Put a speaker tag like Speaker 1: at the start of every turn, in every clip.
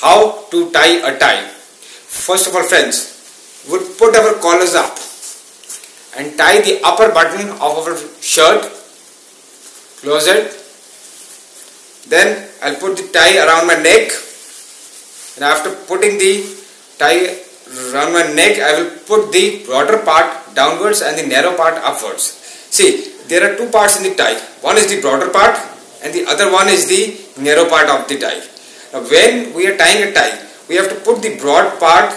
Speaker 1: how to tie a tie. First of all friends, we put our collars up and tie the upper button of our shirt, close it. Then I'll put the tie around my neck and after putting the tie around my neck I will put the broader part downwards and the narrow part upwards. See there are two parts in the tie. One is the broader part and the other one is the narrow part of the tie. Now when we are tying a tie, we have to put the broad part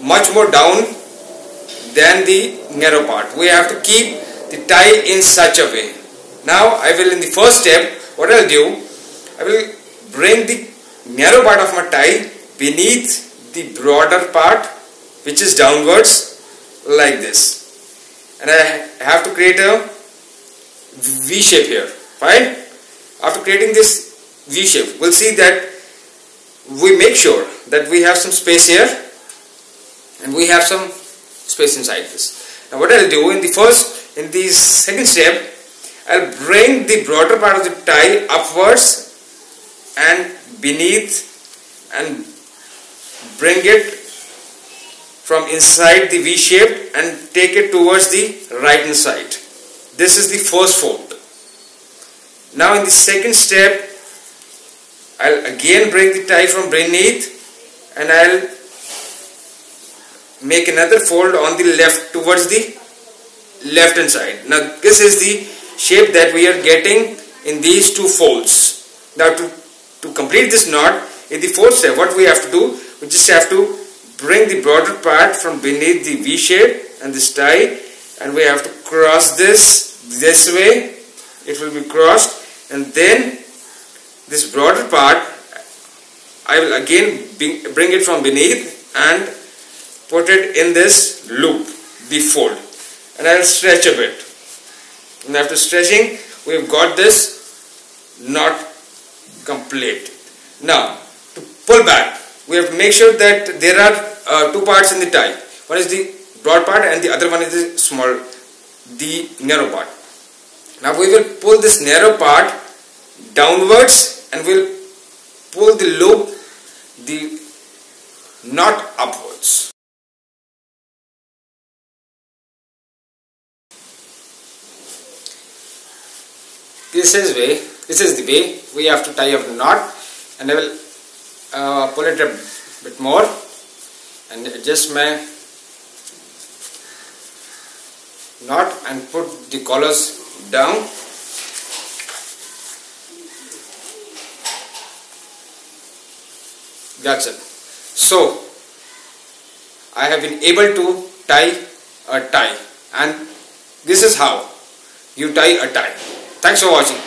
Speaker 1: much more down than the narrow part. We have to keep the tie in such a way. Now I will in the first step, what I will do, I will bring the narrow part of my tie beneath the broader part which is downwards like this. And I have to create a V shape here, fine? After creating this V shape, we'll see that we make sure that we have some space here and we have some space inside this. Now what I'll do in the first, in the second step, I'll bring the broader part of the tie upwards and beneath and bring it from inside the V shape and take it towards the right hand side. This is the first fold. Now in the second step, I'll again break the tie from beneath and I'll make another fold on the left towards the left hand side. Now this is the shape that we are getting in these two folds. Now to, to complete this knot, in the fourth step, what we have to do, we just have to bring the broader part from beneath the V shape and this tie and we have to cross this this way. It will be crossed and then this broader part I will again bring it from beneath and put it in this loop the fold. And I will stretch a bit. And after stretching we have got this knot complete. Now to pull back we have to make sure that there are uh, two parts in the tie. One is the broad part and the other one is the small the narrow part. Now we will pull this narrow part downwards and we'll pull the loop, the knot upwards. This is way, this is the way we have to tie up the knot and I will uh, pull it a bit more and adjust my knot and put the collars down that's it so I have been able to tie a tie. And this is how you tie a tie. Thanks for watching